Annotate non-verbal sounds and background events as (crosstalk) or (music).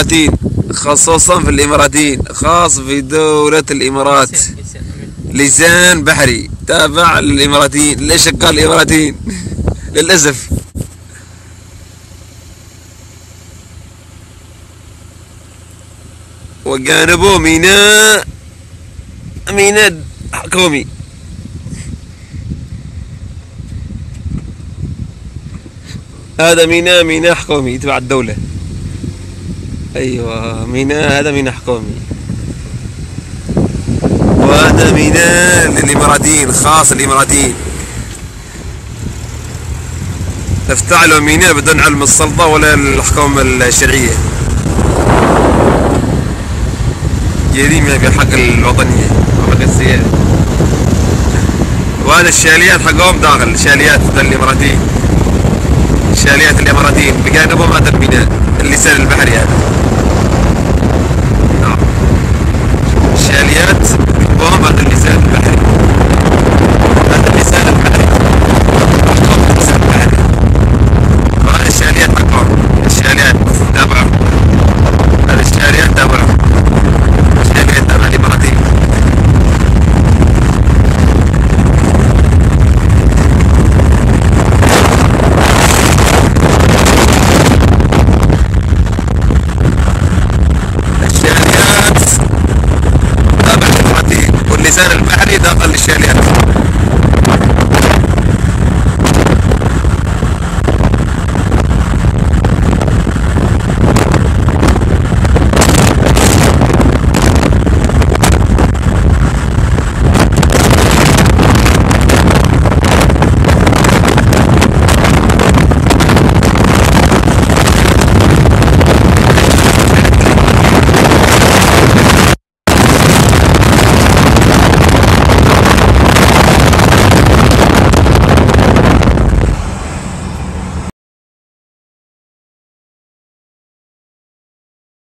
الإماراتيين خصوصا في الإماراتيين خاص في دولة الإمارات. لسان بحري تابع للإماراتيين ليش قال الإماراتيين؟ (laughs) للأسف. وجانبه ميناء ميناء حكومي. هذا ميناء ميناء حكومي تبع الدولة. أيوه ميناء هذا ميناء حكومي. وهذا ميناء للإماراتيين خاص الإماراتيين. افتعلوا ميناء بدون علم السلطة ولا الحكومة الشرعية. جريمة بحق الوطنية وحق السيادة وهذا الشاليات حقهم داخل شاليات الإماراتيين. شاليات الإماراتيين بجانبهم هذا الميناء اللسان البحري هذا. Da Alexandre